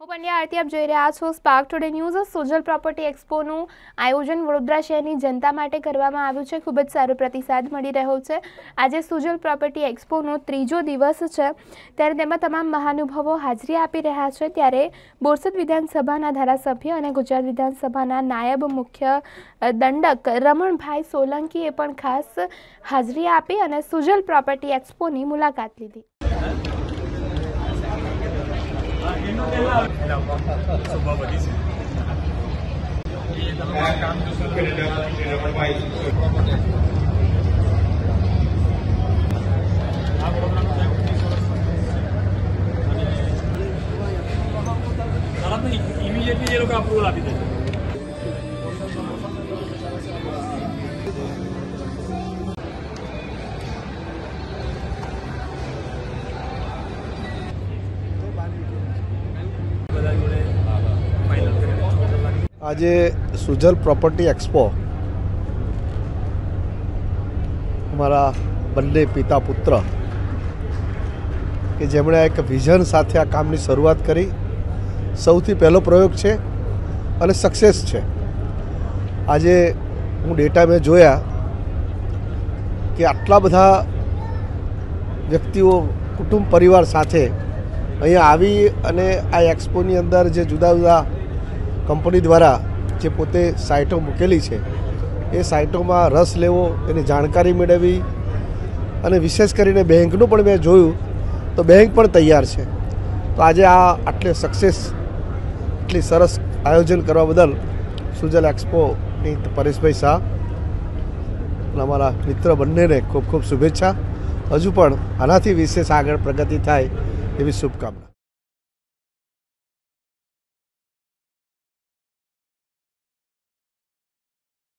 હું પંડ્યા આરતી આપ જોઈ રહ્યા છો. સ્પાર્ક ટુડે ન્યૂઝ સોજલ પ્રોપર્ટી એક્સપોનું આયોજન વડોદરા શહેરની જનતા માટે કરવામાં આવ્યું છે. ખૂબ જ સારો પ્રતિસાદ મળી રહ્યો છે. આજે સુજલ પ્રોપર્ટી એક્સપોનો ત્રીજો દિવસ છે. ત્યારે તેમાં તમામ મહાનુભાવો હાજરી આપી રહ્યા છે. ત્યારે બોરસદ વિધાનસભાના ધારાસભ્ય અને ગુજરાત વિધાનસભાના નાયબ મુખ્ય દંડક રમણભાઈ સોલંકીએ પણ ખાસ હાજરી આપી અને સુજલ પ્રોપર્ટી એક્સપોની મુલાકાત લીધી. સભાપતિ છે એ તમે આ કામ જો શું કરી આજે સુજલ પ્રોપર્ટી એક્સપો અમારા બંને પિતા પુત્ર કે જેમણે એક વિઝન સાથે આ કામની શરૂઆત કરી. સૌથી પહેલો પ્રયોગ છે અને સક્સેસ છે. આજે હું ડેટા મેં જોયા કે આટલા બધા વ્યક્તિઓ, કુટુંબ, પરિવાર સાથે અહીંયા આવી અને આ એક્સપોની અંદર જે જુદા જુદા કંપની દ્વારા જે પોતે સાઇટો મૂકેલી છે, એ સાઇટોમાં રસ લેવો, એની જાણકારી મેળવવી અને વિશેષ કરીને બેંકનું પણ મેં જોયું, તો બેંક પણ તૈયાર છે. તો આજે આ આટલે સક્સેસ આટલી સરસ આયોજન કરવા બદલ સુજલ એક્સપોની પરેશભાઈ શાહ અને અમારા મિત્ર બંનેને ખૂબ ખૂબ શુભેચ્છા. હજુ પણ આનાથી વિશેષ આગળ પ્રગતિ થાય એવી શુભકામના.